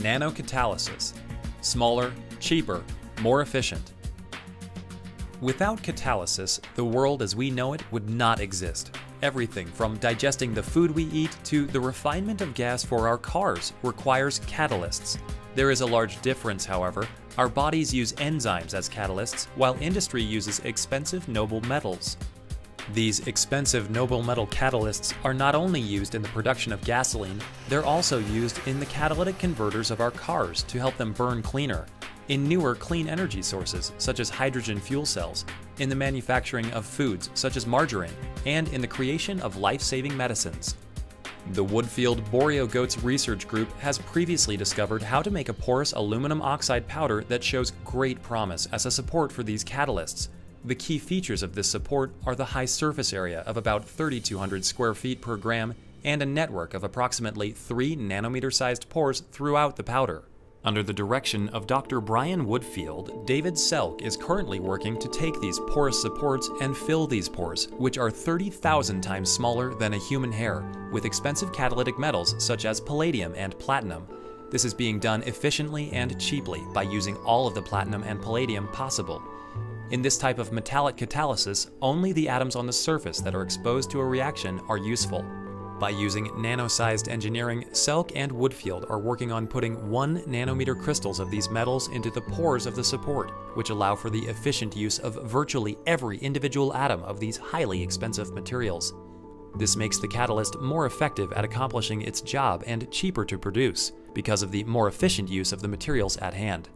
Nanocatalysis. Smaller, cheaper, more efficient. Without catalysis, the world as we know it would not exist. Everything from digesting the food we eat to the refinement of gas for our cars requires catalysts. There is a large difference, however. Our bodies use enzymes as catalysts, while industry uses expensive noble metals. These expensive noble metal catalysts are not only used in the production of gasoline, they're also used in the catalytic converters of our cars to help them burn cleaner, in newer clean energy sources such as hydrogen fuel cells, in the manufacturing of foods such as margarine, and in the creation of life-saving medicines. The Woodfield Boerio-Goates Research Group has previously discovered how to make a porous aluminum oxide powder that shows great promise as a support for these catalysts, the key features of this support are the high surface area of about 3,200 square feet per gram and a network of approximately 3 nanometer sized pores throughout the powder. Under the direction of Dr. Brian Woodfield, David Selk is currently working to take these porous supports and fill these pores, which are 30,000 times smaller than a human hair, with expensive catalytic metals such as palladium and platinum. This is being done efficiently and cheaply by using all of the platinum and palladium possible. In this type of metallic catalysis, only the atoms on the surface that are exposed to a reaction are useful. By using nano-sized engineering, Selk and Woodfield are working on putting 1 nanometer crystals of these metals into the pores of the support, which allow for the efficient use of virtually every individual atom of these highly expensive materials. This makes the catalyst more effective at accomplishing its job and cheaper to produce, because of the more efficient use of the materials at hand.